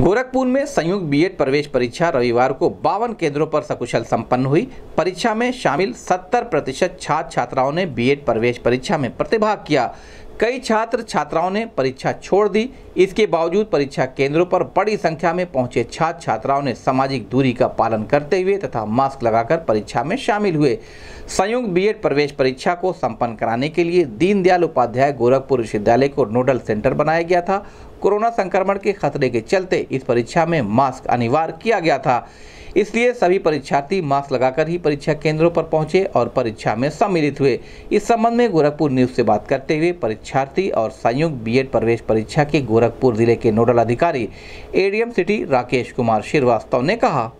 गोरखपुर में संयुक्त बीएड प्रवेश परीक्षा रविवार को बावन केंद्रों पर सकुशल संपन्न हुई। परीक्षा में शामिल 70 प्रतिशत छात्र छात्राओं ने बीएड प्रवेश परीक्षा में प्रतिभाग किया। कई छात्र छात्राओं ने परीक्षा छोड़ दी। इसके बावजूद परीक्षा केंद्रों पर बड़ी संख्या में पहुँचे छात्र छात्राओं ने सामाजिक दूरी का पालन करते हुए तथा मास्क लगाकर परीक्षा में शामिल हुए। संयुक्त बीएड प्रवेश परीक्षा को संपन्न कराने के लिए दीनदयाल उपाध्याय गोरखपुर विश्वविद्यालय को नोडल सेंटर बनाया गया था कोरोना संक्रमण के खतरे के चलते इस परीक्षा में मास्क अनिवार्य किया गया था। इसलिए सभी परीक्षार्थी मास्क लगाकर ही परीक्षा केंद्रों पर पहुँचे और परीक्षा में सम्मिलित हुए। इस संबंध में गोरखपुर न्यूज़ से बात करते हुए परीक्षार्थी और संयुक्त बीएड प्रवेश परीक्षा के गोरखपुर ज़िले के नोडल अधिकारी एडीएम सिटी राकेश कुमार श्रीवास्तव ने कहा।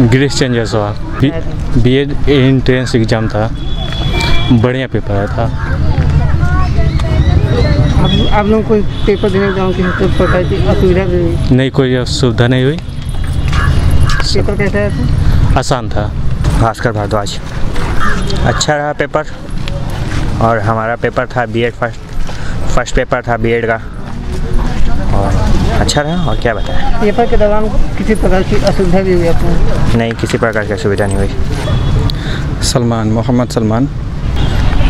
Girish Chand Jaiswal B Ed entrance exam था। बढ़िया पेपर आया था। आप आप लोगों को पेपर देने जाऊँ किसी तो प्रकार की असुविधा भी नहीं कोई सुविधा नहीं हुई। पेपर कैसा है तो आसान था। भास्कर भारद्वाज। अच्छा रहा पेपर। और हमारा पेपर था B Ed first first paper था बीएड का। और अच्छा रहा और क्या बताएँ पेपर के दौरान किसी प्रकार की असुविधा भी हुई आपको? नहीं किसी प्रकार की असुविधा नहीं हुई। सलमान मोहम्मद सलमान।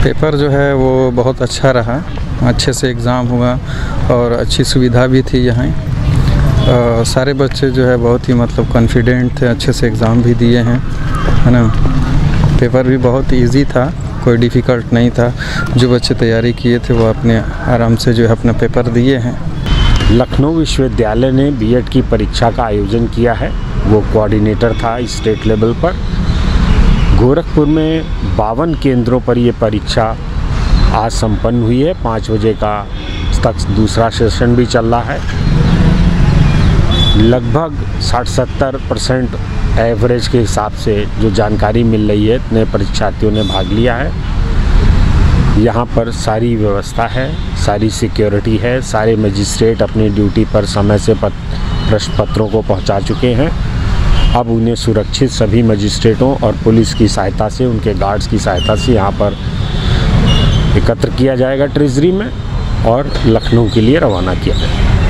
पेपर जो है वो बहुत अच्छा रहा। अच्छे से एग्ज़ाम हुआ और अच्छी सुविधा भी थी यहाँ। सारे बच्चे जो है बहुत ही मतलब कॉन्फिडेंट थे अच्छे से एग्ज़ाम भी दिए हैं है ना? पेपर भी बहुत इजी था कोई डिफ़िकल्ट नहीं था। जो बच्चे तैयारी किए थे वो अपने आराम से जो है अपना पेपर दिए हैं। लखनऊ विश्वविद्यालय ने बीएड की परीक्षा का आयोजन किया है। वो कोऑर्डिनेटर था स्टेट लेवल पर। गोरखपुर में बावन केंद्रों पर ये परीक्षा आज संपन्न हुई है। पाँच बजे का तक दूसरा सेशन भी चल रहा है। लगभग 60-70 परसेंट एवरेज के हिसाब से जो जानकारी मिल रही है, इतने परीक्षार्थियों ने भाग लिया है। यहाँ पर सारी व्यवस्था है। सारी सिक्योरिटी है, सारे मजिस्ट्रेट अपनी ड्यूटी पर समय से प्रश्न पत्रों को पहुँचा चुके हैं। अब उन्हें सुरक्षित सभी मजिस्ट्रेटों और पुलिस की सहायता से, उनके गार्ड्स की सहायता से यहाँ पर एकत्र किया जाएगा ट्रेजरी में और लखनऊ के लिए रवाना किया जाएगा।